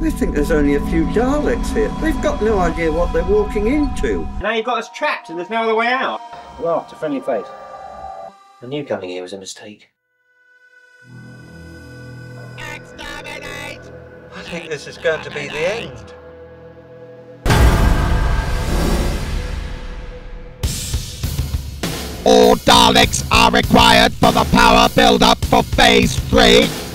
They think there's only a few Daleks here. They've got no idea what they're walking into. Now you've got us trapped and there's no other way out. Well, it's a friendly face. I knew coming here was a mistake. Exterminate! I think this is going to be the end. All Daleks are required for the power build-up for Phase 3.